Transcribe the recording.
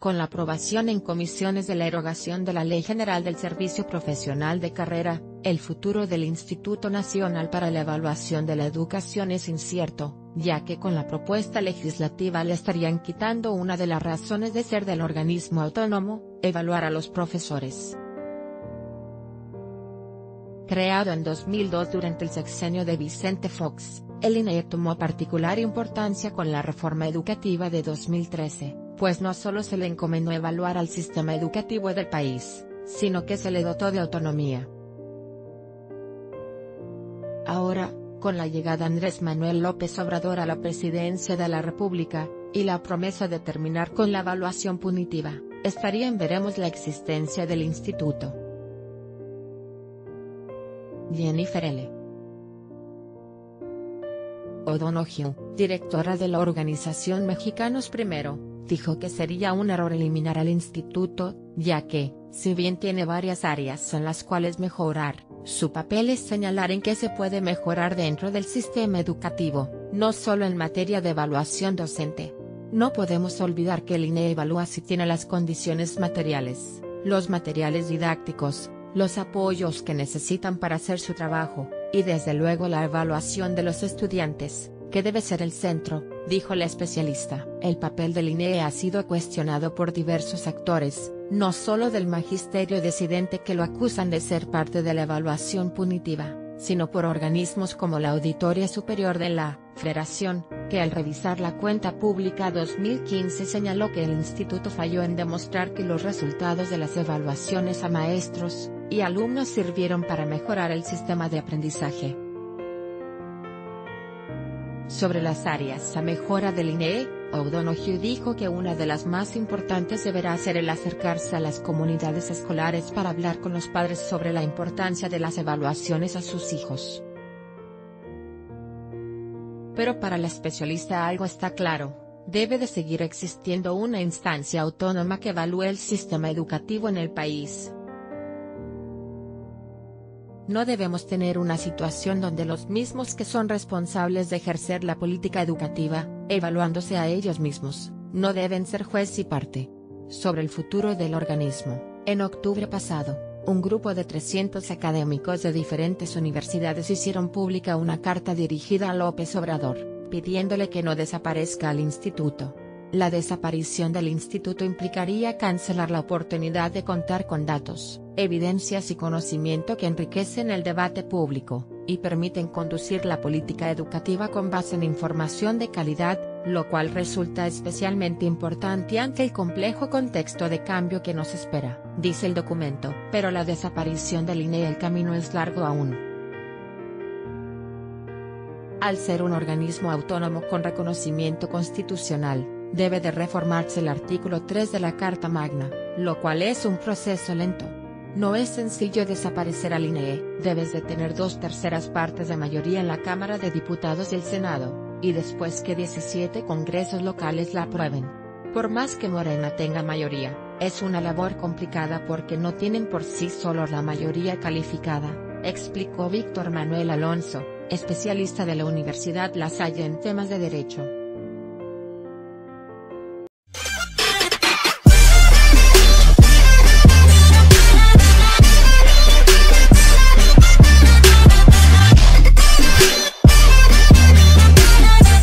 con la aprobación en comisiones de la erogación de la Ley General del Servicio Profesional de Carrera, el futuro del Instituto Nacional para la Evaluación de la Educación es incierto, ya que con la propuesta legislativa le estarían quitando una de las razones de ser del organismo autónomo, evaluar a los profesores. Creado en 2002 durante el sexenio de Vicente Fox, el INE tomó particular importancia con la reforma educativa de 2013 pues no solo se le encomendó evaluar al sistema educativo del país, sino que se le dotó de autonomía. Ahora, con la llegada de Andrés Manuel López Obrador a la presidencia de la República, y la promesa de terminar con la evaluación punitiva, estaría en veremos la existencia del instituto. Jennifer L. O'Donoghue, directora de la organización Mexicanos Primero, dijo que sería un error eliminar al instituto, ya que, si bien tiene varias áreas en las cuales mejorar, su papel es señalar en qué se puede mejorar dentro del sistema educativo, no solo en materia de evaluación docente. No podemos olvidar que el INE evalúa si tiene las condiciones materiales, los materiales didácticos, los apoyos que necesitan para hacer su trabajo, y desde luego la evaluación de los estudiantes, que debe ser el centro, dijo la especialista. El papel del INE ha sido cuestionado por diversos actores, no solo del magisterio decidente que lo acusan de ser parte de la evaluación punitiva, sino por organismos como la Auditoría Superior de la Federación, que al revisar la cuenta pública 2015 señaló que el instituto falló en demostrar que los resultados de las evaluaciones a maestros y alumnos sirvieron para mejorar el sistema de aprendizaje. Sobre las áreas a mejora del INE, O'Donoghue dijo que una de las más importantes deberá ser el acercarse a las comunidades escolares para hablar con los padres sobre la importancia de las evaluaciones a sus hijos. Pero para la especialista algo está claro, debe de seguir existiendo una instancia autónoma que evalúe el sistema educativo en el país. No debemos tener una situación donde los mismos que son responsables de ejercer la política educativa, evaluándose a ellos mismos, no deben ser juez y parte. Sobre el futuro del organismo, en octubre pasado, un grupo de 300 académicos de diferentes universidades hicieron pública una carta dirigida a López Obrador, pidiéndole que no desaparezca al instituto. La desaparición del instituto implicaría cancelar la oportunidad de contar con datos, evidencias y conocimiento que enriquecen el debate público, y permiten conducir la política educativa con base en información de calidad, lo cual resulta especialmente importante ante el complejo contexto de cambio que nos espera, dice el documento. Pero la desaparición del INE el camino es largo aún. Al ser un organismo autónomo con reconocimiento constitucional, debe de reformarse el artículo 3 de la Carta Magna, lo cual es un proceso lento. No es sencillo desaparecer al INE, debes de tener dos terceras partes de mayoría en la Cámara de Diputados y el Senado, y después que 17 congresos locales la aprueben. Por más que Morena tenga mayoría, es una labor complicada porque no tienen por sí solo la mayoría calificada, explicó Víctor Manuel Alonso, especialista de la Universidad La Salle en temas de derecho.